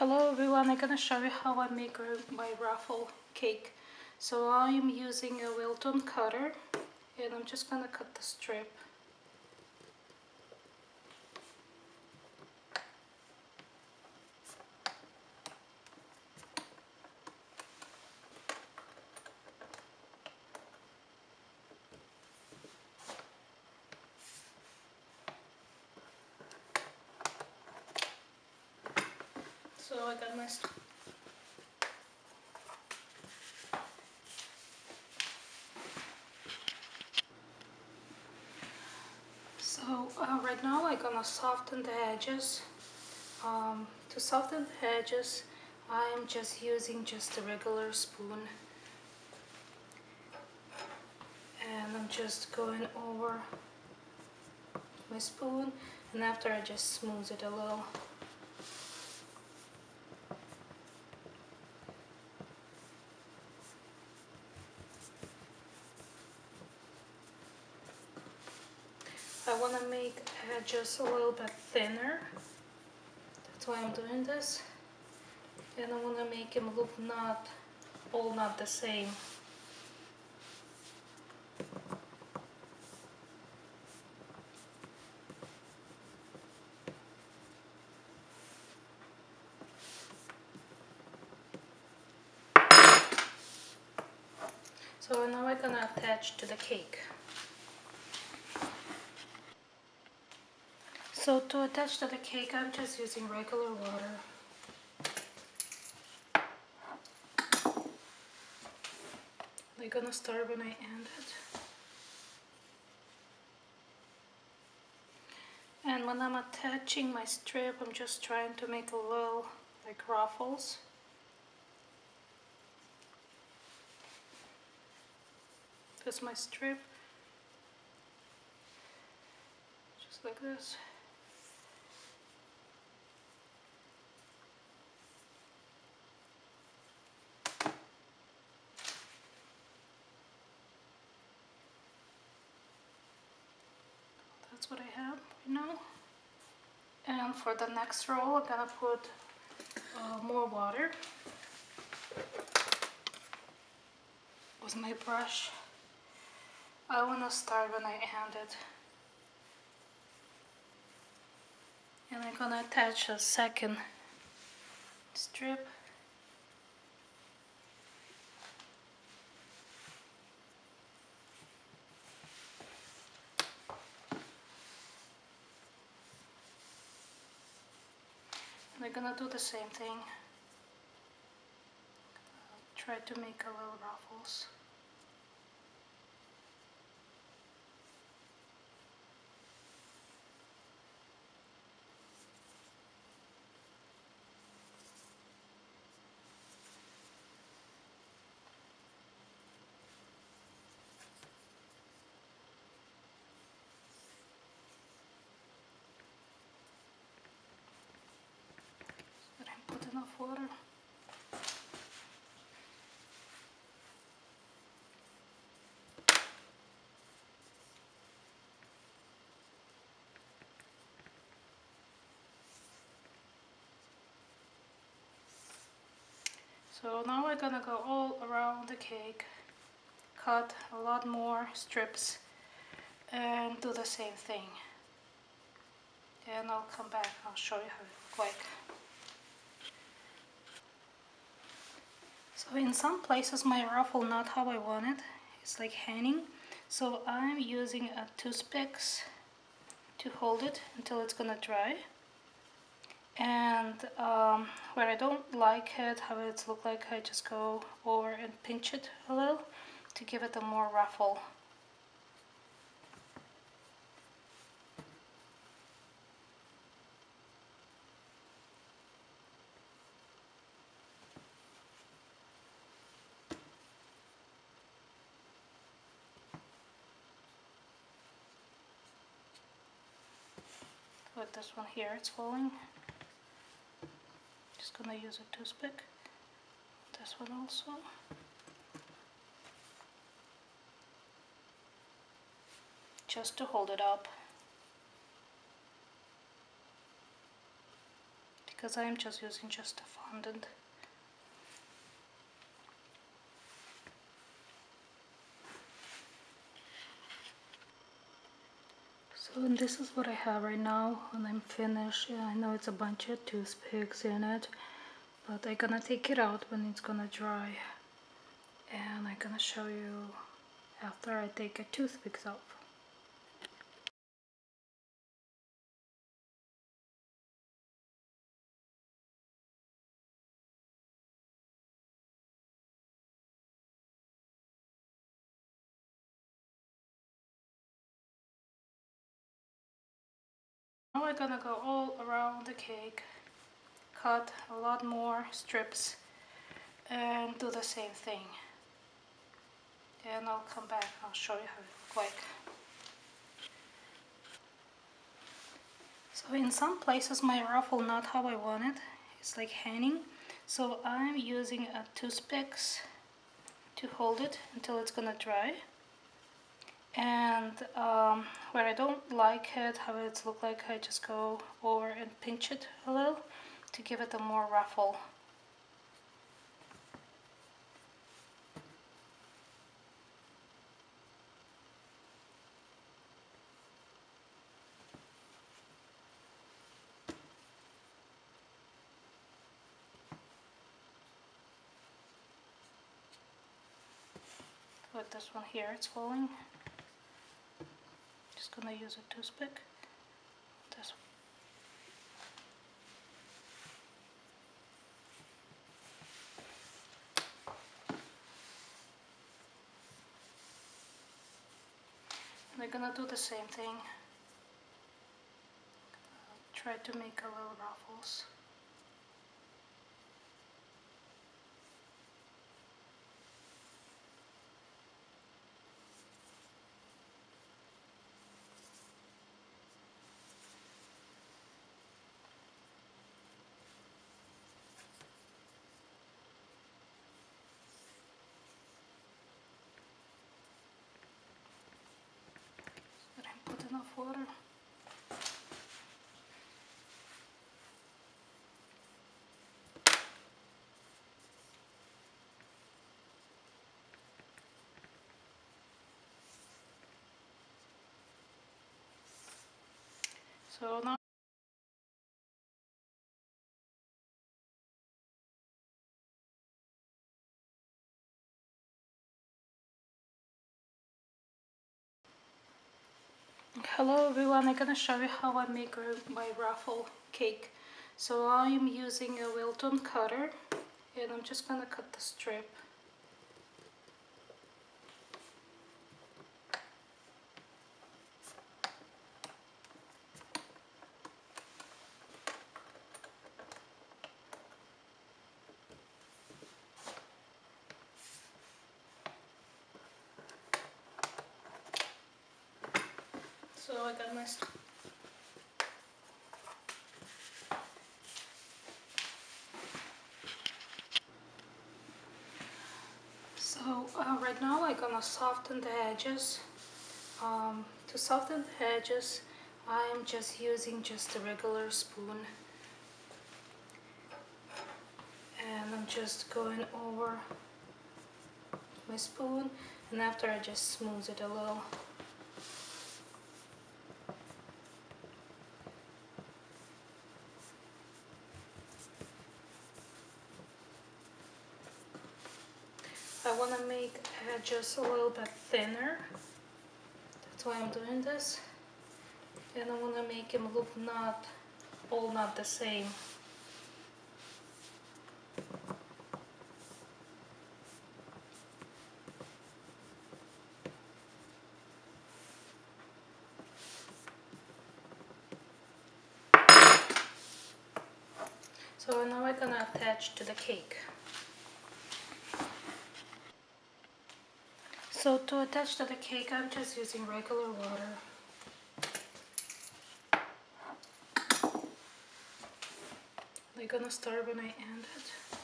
Hello everyone, I'm gonna show you how I make my ruffle cake. So I'm using a Wilton cutter and I'm just gonna cut the strip. So I got my So uh, right now I'm gonna soften the edges. Um, to soften the edges, I'm just using just a regular spoon. And I'm just going over my spoon and after I just smooth it a little. I want to make uh, edges a little bit thinner. That's why I'm doing this. And I want to make them look not all not the same. So now I'm gonna attach to the cake. So to attach to the cake, I'm just using regular water. I'm gonna start when I end it. And when I'm attaching my strip, I'm just trying to make a little like ruffles. That's my strip. Just like this. That's what I have right now and for the next roll I'm gonna put uh, more water. With my brush. I want to start when I end it. And I'm gonna attach a second strip we're gonna do the same thing. Try to make a little ruffles enough water. So now we're gonna go all around the cake, cut a lot more strips and do the same thing. And I'll come back, I'll show you how looks like. So in some places my ruffle not how I want it. It's like hanging. So I'm using a toothpicks to hold it until it's gonna dry. And um, where I don't like it, how it's look like, I just go over and pinch it a little to give it a more ruffle. With this one here it's falling. Just gonna use a toothpick. This one also. Just to hold it up. Because I'm just using just a fondant. So this is what I have right now when I'm finished. I know it's a bunch of toothpicks in it, but I'm gonna take it out when it's gonna dry. And I'm gonna show you after I take a toothpicks out. Now we're gonna go all around the cake, cut a lot more strips and do the same thing. And I'll come back, I'll show you how it looks like. So in some places my ruffle not how I want it, it's like hanging. So I'm using a toothpicks to hold it until it's gonna dry and um, where I don't like it, how it's look like, I just go over and pinch it a little to give it a more ruffle. With this one here, it's falling just gonna use a toothpick. This We're gonna do the same thing. Try to make a little ruffles. enough water. So now Hello everyone, I'm gonna show you how I make my ruffle cake. So I'm using a Wilton cutter and I'm just gonna cut the strip. So So uh, right now I'm gonna soften the edges. Um, to soften the edges, I'm just using just a regular spoon. And I'm just going over my spoon and after I just smooth it a little. I want to make uh, edges a little bit thinner. That's why I'm doing this. And I want to make them look not all not the same. So now I'm gonna attach to the cake. So to attach to the cake, I'm just using regular water. They're gonna start when I end it.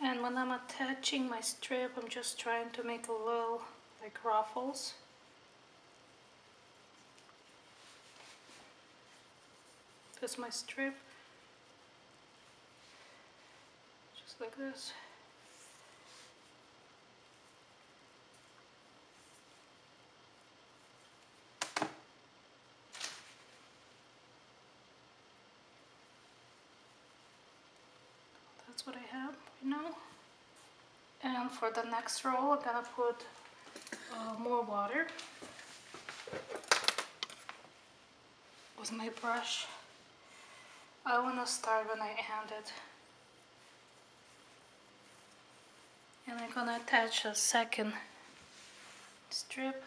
And when I'm attaching my strip, I'm just trying to make a little like ruffles. is my strip. Just like this. That's what I have right now. And for the next roll, I'm gonna put uh, more water with my brush. I wanna start when I end it. And I'm gonna attach a second strip